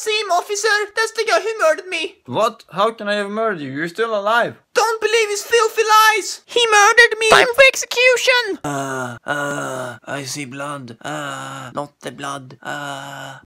Same officer. That's the guy who murdered me. What? How can I have murdered you? You're still alive. Don't believe his filthy lies. He murdered me. Time for execution. Ah, ah, I see blood. Ah, not the blood. Ah.